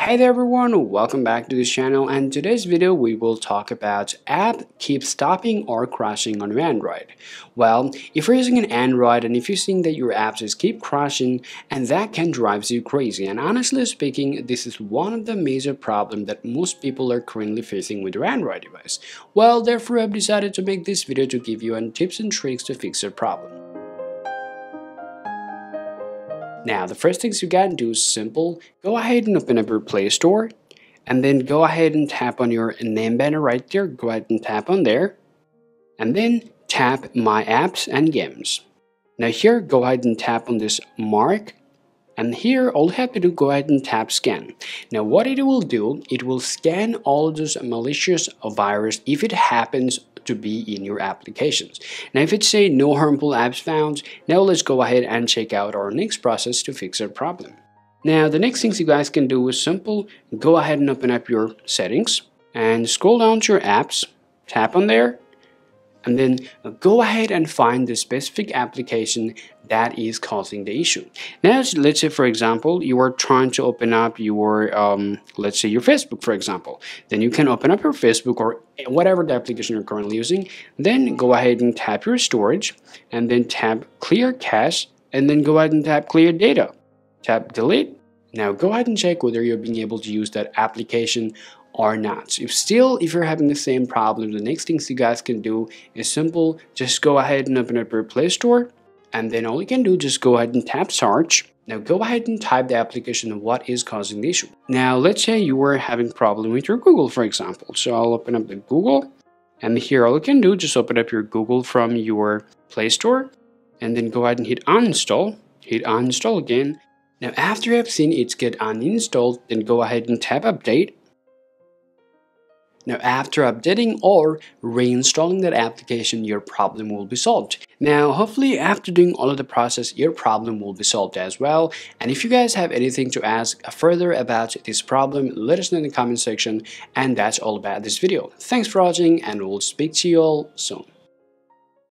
Hey there everyone, welcome back to this channel and today's video we will talk about app keep stopping or crashing on your Android. Well, if you're using an Android and if you're seeing that your apps just keep crashing and that can drive you crazy and honestly speaking this is one of the major problems that most people are currently facing with their Android device. Well, therefore I've decided to make this video to give you tips and tricks to fix your problem. Now, the first things you gotta do is simple. Go ahead and open up your Play Store and then go ahead and tap on your name banner right there. Go ahead and tap on there and then tap My Apps and Games. Now here, go ahead and tap on this mark and here all you have to do go ahead and tap scan now what it will do it will scan all those malicious virus if it happens to be in your applications. Now if it say no harmful apps found, now let's go ahead and check out our next process to fix our problem. Now the next things you guys can do is simple, go ahead and open up your settings and scroll down to your apps, tap on there and then go ahead and find the specific application that is causing the issue. Now, let's say, for example, you are trying to open up your, um, let's say, your Facebook, for example. Then you can open up your Facebook or whatever the application you're currently using. Then go ahead and tap your storage and then tap clear cache and then go ahead and tap clear data. Tap delete. Now go ahead and check whether you're being able to use that application or not. If still, if you're having the same problem, the next things you guys can do is simple. Just go ahead and open up your Play Store and then all you can do just go ahead and tap search. Now go ahead and type the application of what is causing the issue. Now let's say you were having problem with your Google for example. So I'll open up the Google and here all you can do just open up your Google from your Play Store and then go ahead and hit uninstall. Hit uninstall again. Now after you have seen it get uninstalled then go ahead and tap update now after updating or reinstalling that application, your problem will be solved. Now hopefully after doing all of the process, your problem will be solved as well. And if you guys have anything to ask further about this problem, let us know in the comment section. And that's all about this video. Thanks for watching and we'll speak to you all soon.